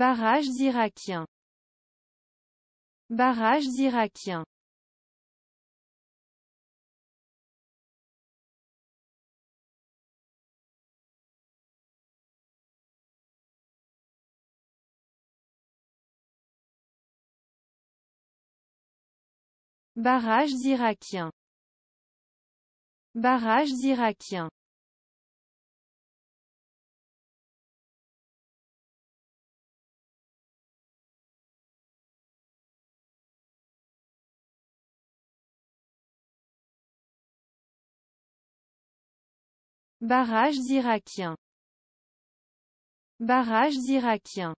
Barrages irakiens. Barrages irakiens. Barrages irakiens. Barrages irakiens. Barrages irakiens. Barrages irakiens.